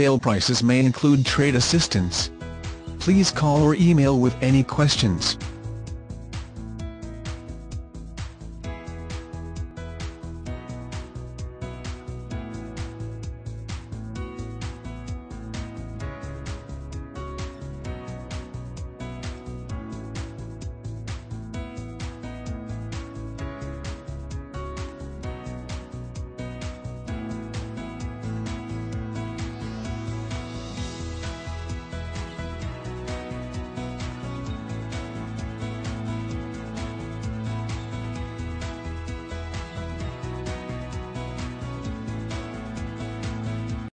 sale prices may include trade assistance. Please call or email with any questions.